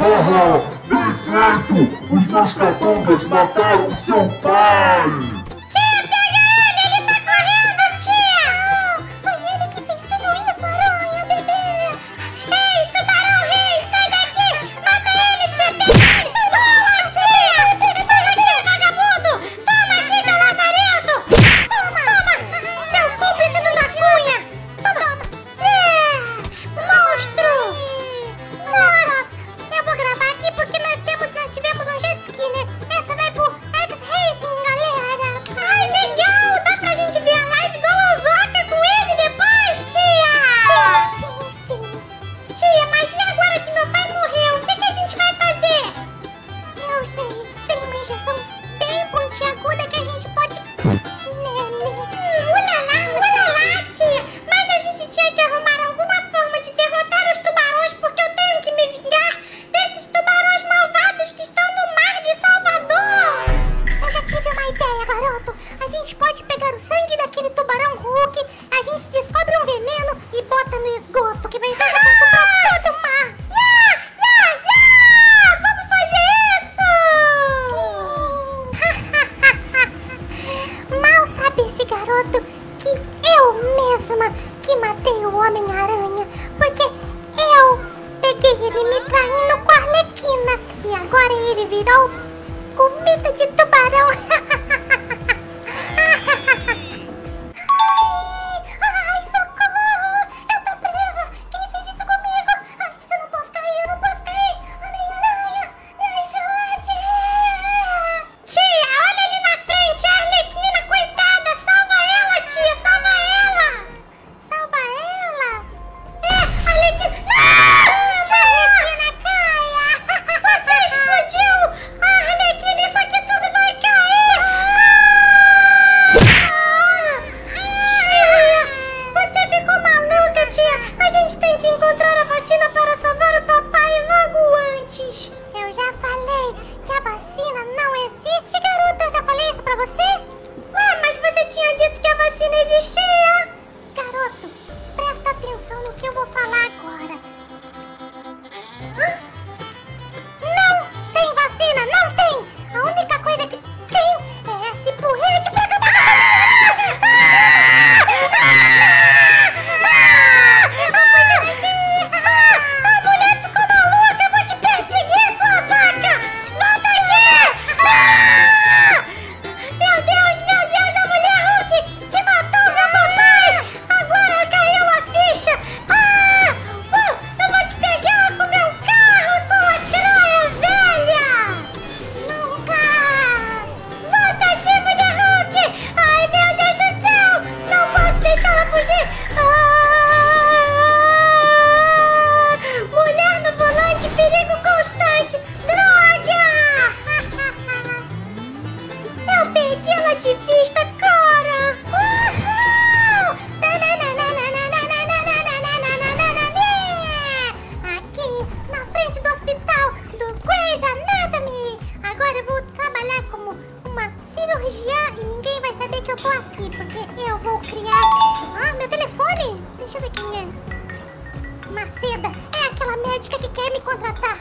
Haha, bem feito! Os meus capangas mataram seu pai! são bem pontiagudas que matei o Homem-Aranha porque eu peguei ele me traindo com a Arlequina e agora ele virou comida de tubarão. 在笑了，不是？quer me contratar?